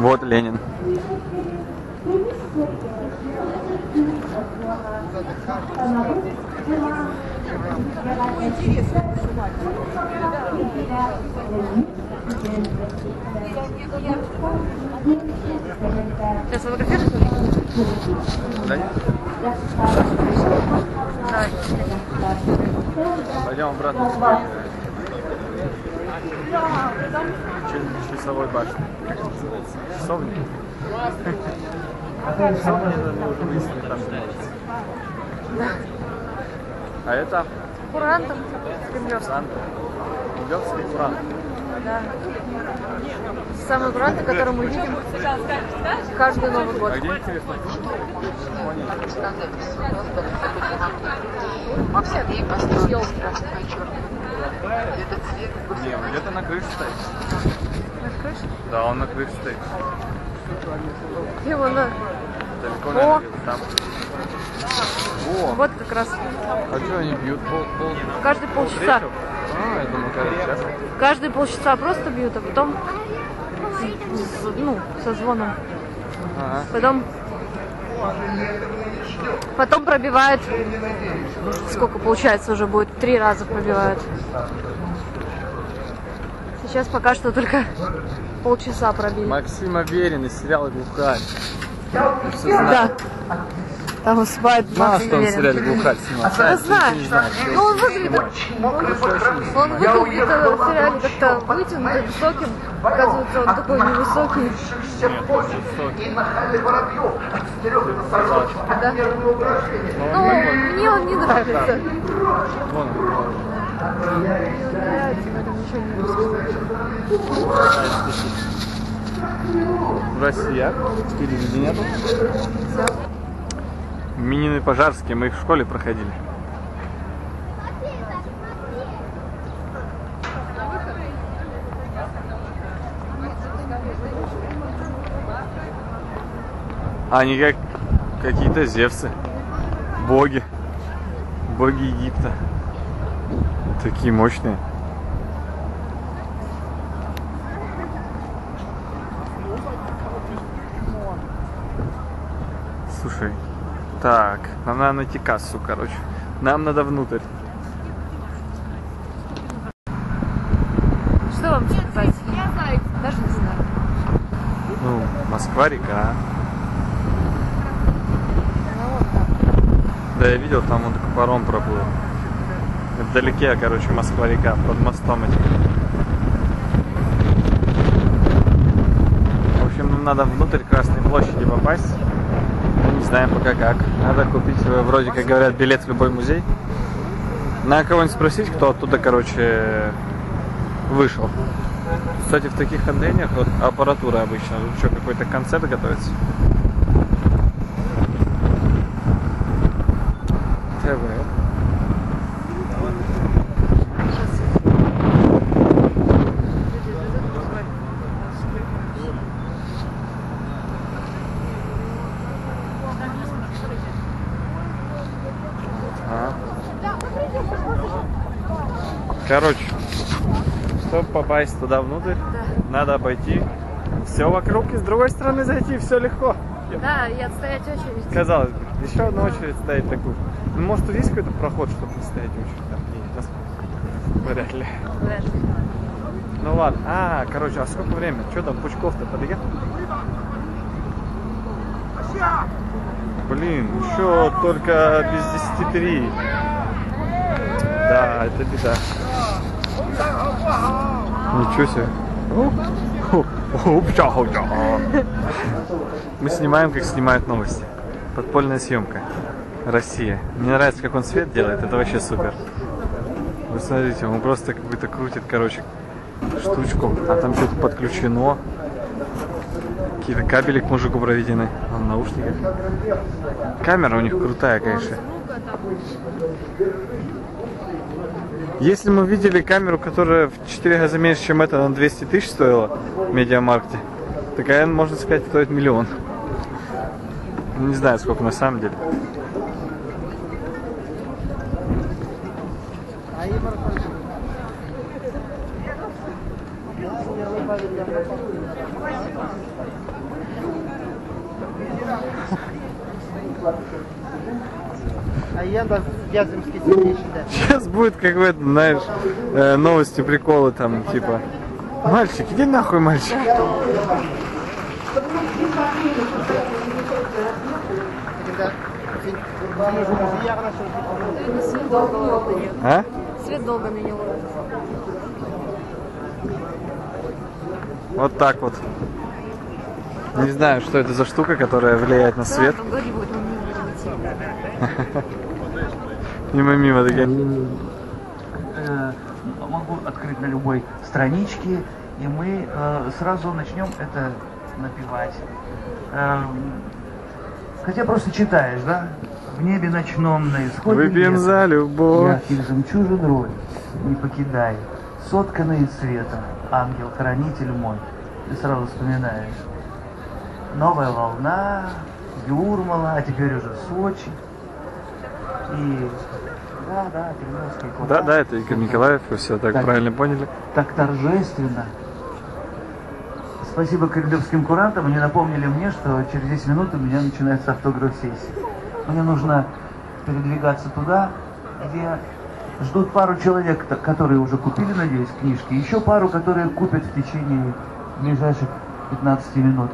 Вот Ленин. Сейчас фотографируешь? Да нет? Да. Пойдем обратно часовой башни. Часовня, это мы уже выяснили, там находится. А это Курантом кремлевским. Курант. Кремлевский Курант. Да. Самый куранты, который мы видим каждый Новый год. А где интересно? Не, он где-то на крыше стоит. Крыше? Да, он на крыше стоит. Где вон? а? Далеко, О! наверное, там. О, Вот как раз а что они бьют? Пол, пол, каждые полчаса. А, я думаю, каждый час. Каждые полчаса просто бьют, а потом с- ну, со звоном. Ага. Потом потом пробивают. Сколько получается уже будет? Три раза пробивают. Сейчас пока что только полчаса пробили. Максим Аверин из сериала «Глухарь». Да. Там выступает Макс что он в сериале «Глухарь» снимался. Я знаю. Ну, он выглядит, он выглядит в сериале как-то вытянутым, высоким. Оказывается, он такой невысокий. Четырех носорогов. Да. Ну, мне он не нравится. Вон он. Россия. Впереди нету. Минины пожарские, мы их в школе проходили. Они как какие-то зевсы, боги, боги Египта. Такие мощные. Слушай, так, нам надо найти кассу, короче. Нам надо внутрь. Что вам сказать? Даже не знаю. Ну, Москва река. Да, я видел, там он такой паром проплыл. Вдалеке, короче, Москва река, под мостом этим. В общем, нам надо внутрь Красной площади попасть. Не знаем пока как. Надо купить, вроде как говорят, билет в любой музей. Надо кого-нибудь спросить, кто оттуда, короче, вышел. Кстати, в таких контейнерах вот аппаратура обычно. Тут что, какой-то концерт готовится? ТВ. А. Короче, чтобы попасть туда внутрь, надо обойти все вокруг и с другой стороны зайти, все легко. Да, и отстоять очередь. Казалось бы, еще одну очередь стоять такую. Ну, может, тут есть какой-то проход, чтобы не стоять очередь? Там не- нас- Вряд ли. Вряд ли. Ну ладно. А, короче, а сколько времени? Что там, Пучков-то подъехал? Блин, еще только без 10 Да, это беда. Ничего себе. Мы снимаем, как снимают новости. Подпольная съемка. Россия. Мне нравится, как он свет делает. Это вообще супер. Вы смотрите, он просто какой-то крутит, короче, штучку. А там что-то подключено. Какие-то кабели к мужику проведены. Он в наушниках. Камера у них крутая, конечно. Если мы видели камеру, которая в 4 раза меньше, чем эта, на 200 тысяч стоила в Медиамаркте, такая, можно сказать, стоит миллион. Не знаю, сколько на самом деле. А я да Вяземский да. Сейчас будет какой-то, знаешь, э, новости, приколы там, типа. Мальчик, иди нахуй, мальчик. А? Свет долго меня не ловит. Вот так вот. Не знаю, что это за штука, которая влияет на свет. Да, в другом году будет, он не будет идти. Мимо мимо такая. э, могу открыть на любой страничке, и мы э, сразу начнем это напевать. Эм, хотя просто читаешь, да? В небе ночном на исходе Выпьем за любовь. Ярких жемчужин роль, не покидай, сотканный света, ангел-хранитель мой. Ты сразу вспоминаешь. новая волна, Юрмала, а теперь уже Сочи. И да, да, Кремлевский курорт. Да, да, это Игорь Николаев, вы все так Так. правильно поняли. так торжественно. Спасибо кремлевским курантам. Они напомнили мне, что через 10 минут у меня начинается автограф-сессия. Мне нужно передвигаться туда, где ждут пару человек, которые уже купили, надеюсь, книжки, еще пару, которые купят в течение ближайших 15 минут.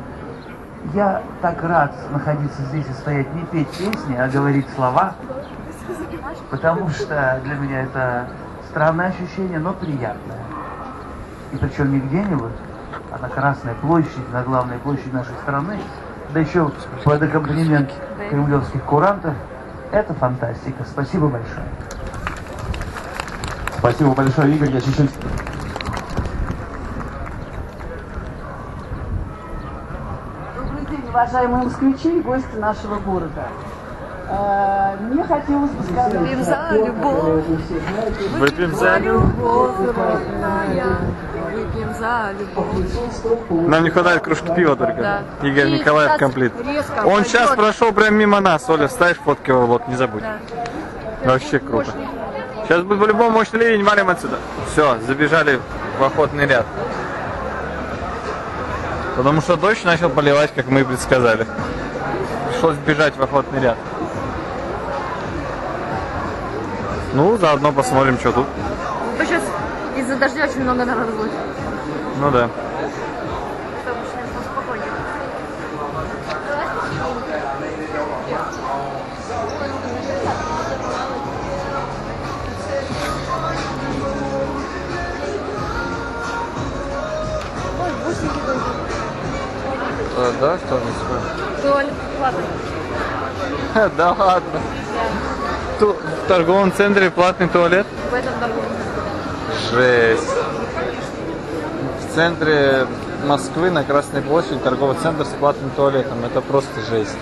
Я так рад находиться здесь и стоять, не петь песни, а говорить слова, потому что для меня это странное ощущение, но приятное. И причем не где-нибудь, а на Красной площади, на главной площади нашей страны, да еще под аккомпанемент кремлевских курантов. Это фантастика. Спасибо большое. Спасибо большое, Игорь. Я чуть-чуть Добрый день, уважаемые москвичи и гости нашего города. Э, Мне хотелось бы сказать... Выпьем за любовь. Выпьем за любовь родная. Выпьем за любовь. Нам не хватает кружки пива только. Да. Игорь И Николаев сейчас комплит. Он сейчас пойдет. прошел прям мимо нас. Оля, ставишь фотки его, вот, не забудь. Вообще круто. Сейчас будет по-любому мощный ливень, валим отсюда. Все, забежали в охотный ряд. Потому что дождь начал поливать, как мы и предсказали. Пришлось бежать в охотный ряд. Ну, заодно посмотрим, что тут. Ну, сейчас из-за дождя очень много народу будет. Ну да. А, да, что у нас Туалет платный. Да ладно. Ту- в торговом центре платный туалет? В этом торговом. Жесть. В центре Москвы на Красной площади торговый центр с платным туалетом. Это просто жесть.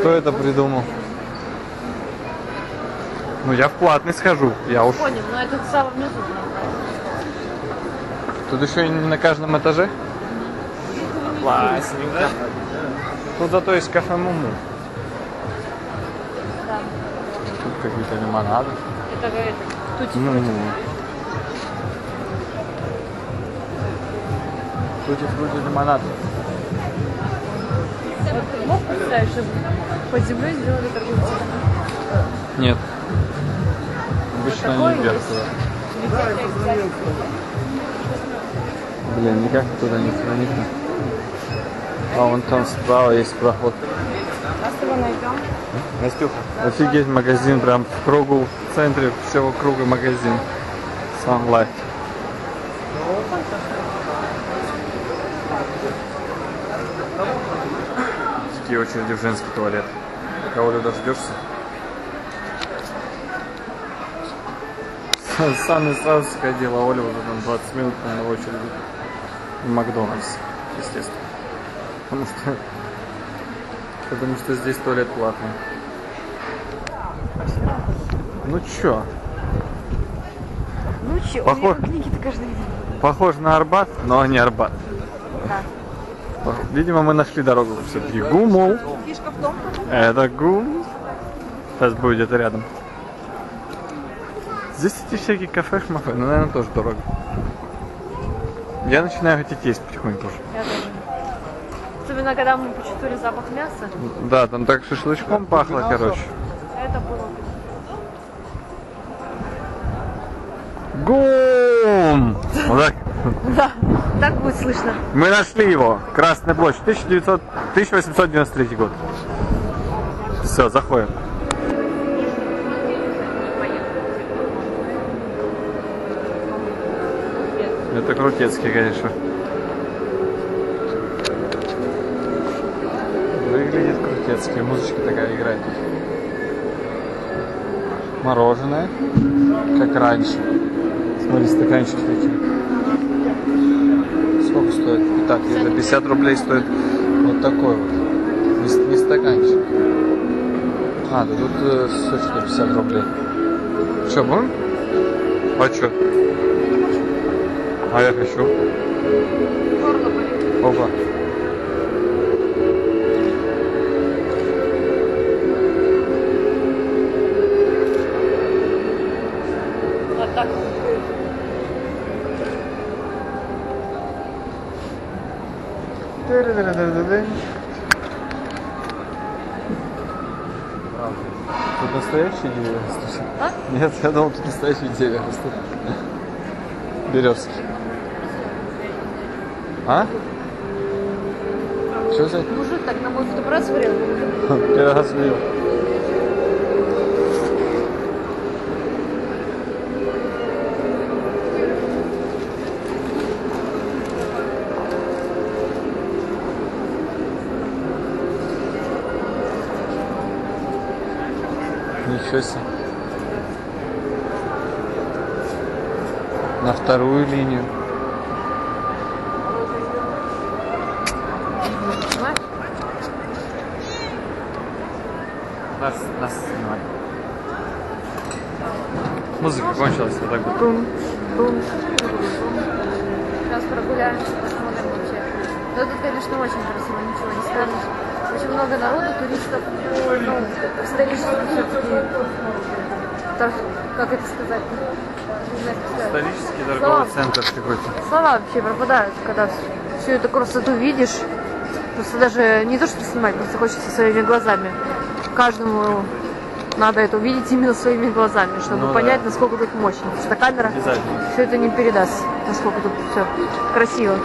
Кто это придумал? Ну я в платный схожу. Я уж. Понял, но это самое внизу. Тут еще и не на каждом этаже. Классненько. Тут зато есть кафе Муму. Какие-то лимонады. Это, это, тути Ну, Тути фрути лимонад. Вот мог представить, чтобы под землей сделали торговый центр? Нет. Обычно они вверх туда. Блин, никак туда не проникнуть. А вон там справа есть проход. Сейчас его найдем. Настюха. Офигеть, магазин прям в кругу, в центре всего круга магазин. Sunlight. Такие очереди в женский туалет. Пока Олю дождешься. Саня сразу сходила, Оля уже там 20 минут в очереди. В Макдональдс, естественно. Потому что Потому что здесь туалет платный. Ну чё, Ну у Похож- меня книги-то каждый день. похож на Арбат, но не Арбат. Да. Видимо, мы нашли дорогу все-таки. Гумол. Фишка в том, Это гум. Сейчас будет где-то рядом. Здесь эти всякие кафе шмафе, ну, наверное, тоже дорого. Я начинаю хотеть есть потихоньку уже. я тоже. Особенно, когда мы почувствовали запах мяса, Да, там так шашлычком пахло, короче. это было. Гум! Вот так. Да, так будет слышно. Мы нашли его. Красная площадь. 1900, 1893 год. Все, заходим. Это крутецкий, конечно. Выглядит крутецкий. Музычка такая играет. Мороженое. Как раньше. Смотри, стаканчики такие. Сколько стоит? Итак, за 50 рублей стоит вот такой вот. Не, не стаканчик. А, да тут э, все 150 рублей. Че, будем? А что? А я хочу. Опа. Тут настоящие деревья растут? А? Нет, я думал, тут настоящие деревья растут. Березки. А? Что за... Мужик так на мой фотоаппарат смотрел. Первый раз видел. Ничего себе. На вторую линию. Понимаешь? Нас, нас снимай. Музыка кончилась, вот так вот. Бум, бум. Сейчас прогуляемся, посмотрим вообще. Но тут, конечно, очень красиво, ничего не скажешь. Очень много народу, туристов. Ну, исторически все-таки. Как это сказать? Сказать. Исторический Слова- торговый центр какой-то. Слова вообще пропадают, когда всю эту красоту видишь. Просто даже не то, что снимать, просто хочется своими глазами. Каждому надо это увидеть именно своими глазами, чтобы Ну да. понять, насколько тут мощно. Потому что камера все это не передаст, насколько тут все красиво.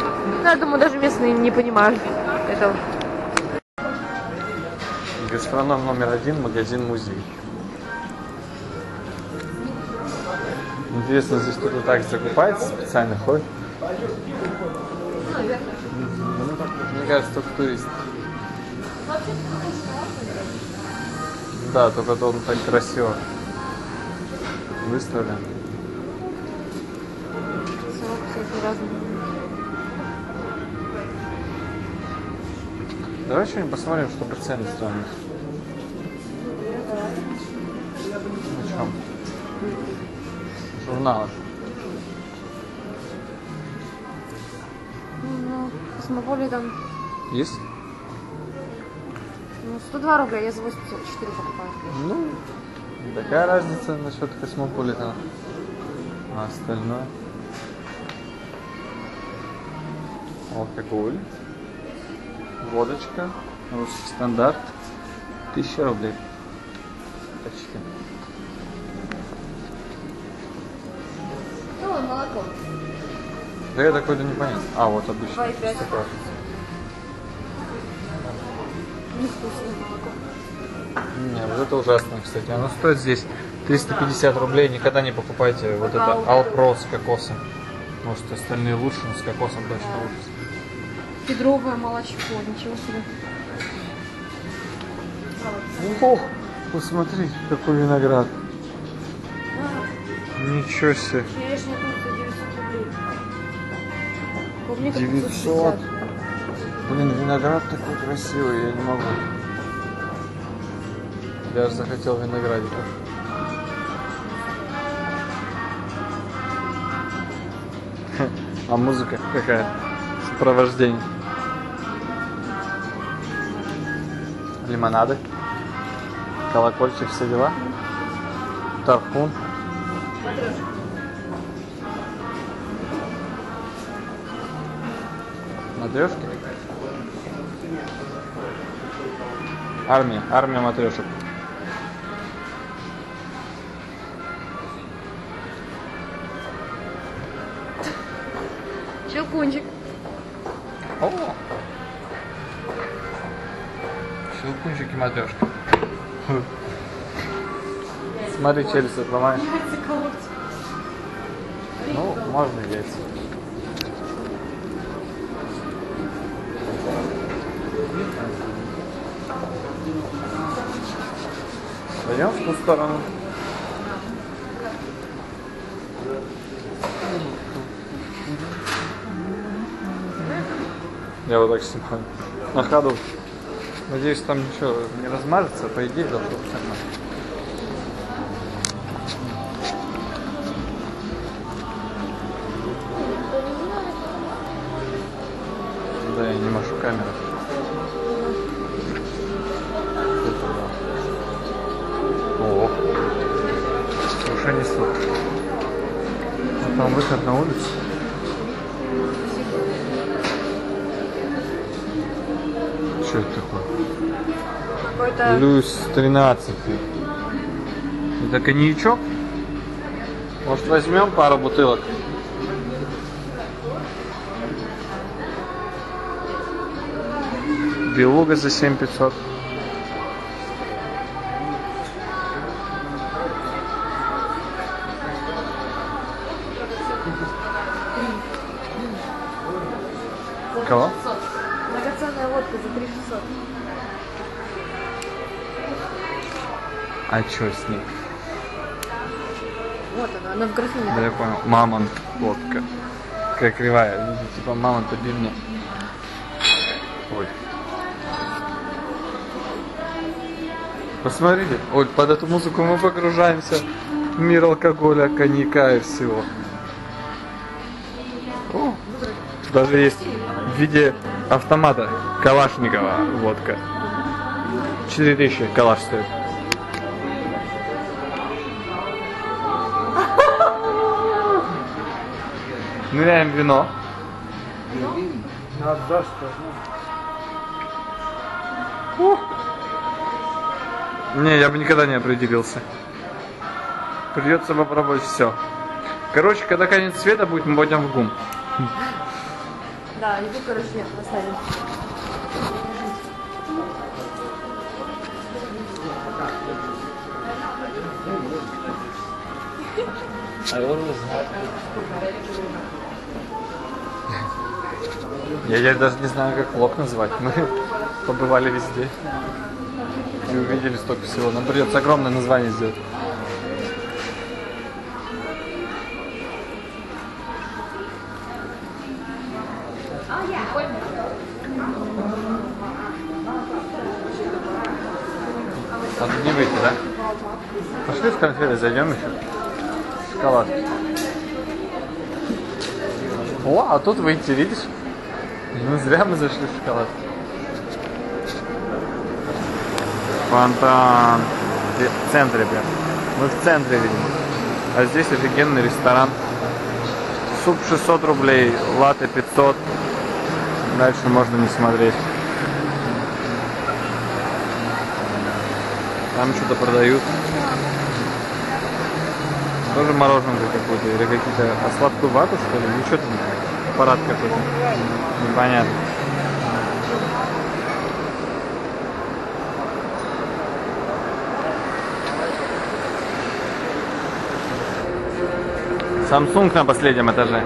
Ну, я думаю, даже местные не понимают этого. Гастроном номер один, магазин-музей. Интересно, здесь кто-то так закупается специально ходит? Мне кажется, только турист. Да, только он так красиво выставлен. Давай что-нибудь посмотрим, чтобы цены сравнить. Журналы. Ну, космополитен, Есть? ну, 102 рубля, я за 84 покупаю. Ну, такая разница насчет космополитена. А остальное? Алкоголь. Водочка. Русский стандарт. Тысяча рублей. Почти. Да я такой-то не понятно. А, вот обычно. 2,5. Такое. Невкусное молоко. Не, вот это ужасно, кстати. Оно стоит здесь 350 рублей. Никогда не покупайте вот это Алпро. С кокосом. Может, остальные лучше, но с кокосом точно лучше. Кедровое молочко, ничего себе. Ох, посмотри, какой виноград. Ничего себе. Клубника 900. 560. Блин, виноград такой красивый, я не могу. Я аж захотел виноградика. А музыка какая? Сопровождение. Лимонады. Колокольчик, все дела. Тархун. Матрешки? Армия, армия матрешек. Щелкунчик. О! Щелкунчик и матрешка. Смотри, челюсть отломаешь. Ну, можно яйца. Ту сторону. Я вот так снимаю. На ходу. Надеюсь, там ничего не размажется, по идее, должно быть нормально. Люсь 13. Это коньячок? Может возьмем пару бутылок? Белуга за 7500. Чё с ней? Вот она, она в графине. Да я понял. Мамонт водка. Какая кривая. Типа мамонта бивня. Ой. Посмотрите, Оль, под эту музыку мы погружаемся в мир алкоголя, коньяка и всего. О, даже есть в виде автомата Калашникова водка. 4000 калаш стоит. Ныряем в вино. Не, я бы никогда не определился. Придется попробовать все. Короче, когда конец света будет, мы пойдем в ГУМ. Да, еду, короче, нет, оставим. Я, я даже не знаю, как влог назвать. Мы побывали везде. И увидели столько всего. Нам придется огромное название сделать. Тут не выйти, да? Пошли в конфеты, зайдем еще. Шоколад. О, а тут выйти, видишь? Ну зря мы зашли в шоколад. Фонтан. В центре прям. Мы в центре видим. А здесь офигенный ресторан. Суп 600 рублей, латте 500. Дальше можно не смотреть. Там что-то продают. Тоже мороженое какое-то. Или какие-то а сладкую вату, что ли? Что там? Аппарат какой-то. Непонятно. Samsung на последнем этаже.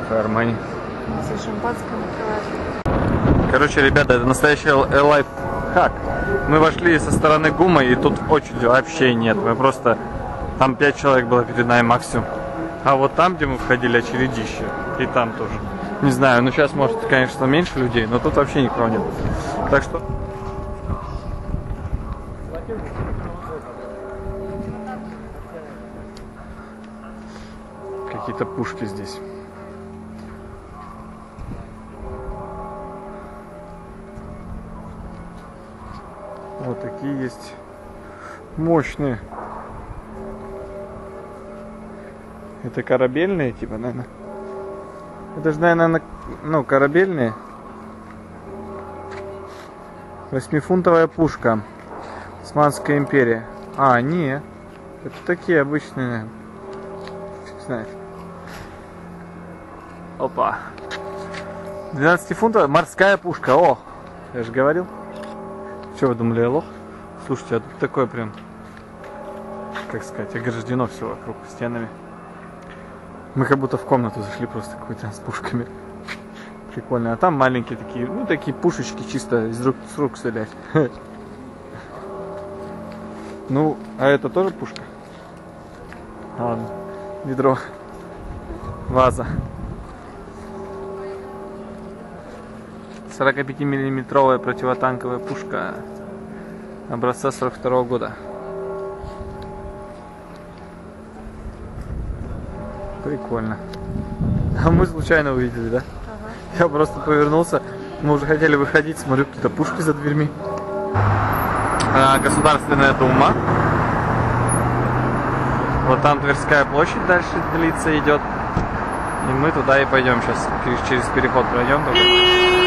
Кафе Армани. Короче, ребята, это настоящий лайф хак. Мы вошли со стороны ГУМа, и тут очереди вообще нет. Мы просто... Там пять человек было перед нами максимум. А вот там, где мы входили, очередище. И там тоже. Не знаю, ну сейчас может, конечно, меньше людей, но тут вообще никого нет. Так что... Какие-то пушки здесь. Вот такие есть мощные. Это корабельные, типа, наверное. Это же, наверное, ну, корабельные. Восьмифунтовая пушка. Османская империя. А, не. Это такие обычные. Фиг знает. Опа. 12 фунтов морская пушка. О, я же говорил. Что вы думали, я лох? Слушайте, а тут такое прям, как сказать, ограждено все вокруг стенами. Мы как будто в комнату зашли просто какой-то с пушками. Прикольно. А там маленькие такие, ну такие пушечки чисто из рук, с рук стрелять. Ну, а это тоже пушка? Ладно. Ведро. Ваза. 45-миллиметровая противотанковая пушка образца 42 года. Прикольно. А мы случайно увидели, да? Я просто повернулся, Мы уже хотели выходить, смотрю, какие-то пушки за дверьми. А, Государственная Дума. Вот там Тверская площадь дальше длится идет. И мы туда и пойдем сейчас. Через, через переход пройдем. только.